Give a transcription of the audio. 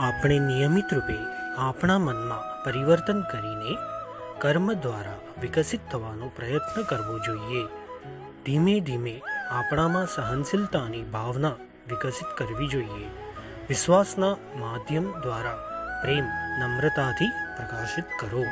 આપણે નિયમિત રૂપે આપણા મનમાં પરિવર્તન કરીને કર્મ દ્વારા વિકસિત થવાનો પ્રયત્ન કરવો જોઈએ. ધીમે ધીમે આપણામાં સહનશીલતાની ભાવના વિકસિત કરવી જોઈએ. વિશ્વાસના માધ્યમ દ્વારા પ્રેમ નમ્રતાથી પ્રકાશિત કરો.